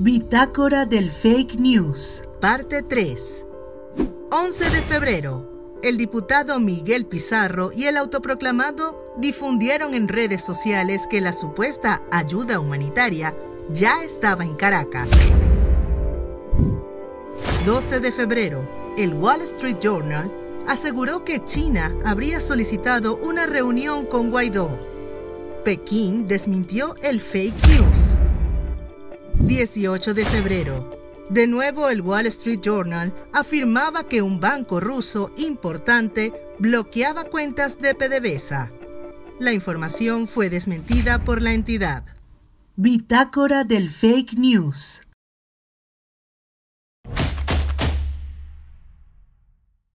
Bitácora del Fake News, parte 3. 11 de febrero. El diputado Miguel Pizarro y el autoproclamado difundieron en redes sociales que la supuesta ayuda humanitaria ya estaba en Caracas. 12 de febrero. El Wall Street Journal aseguró que China habría solicitado una reunión con Guaidó. Pekín desmintió el fake news. 18 de febrero. De nuevo el Wall Street Journal afirmaba que un banco ruso importante bloqueaba cuentas de PDVSA. La información fue desmentida por la entidad. Bitácora del Fake News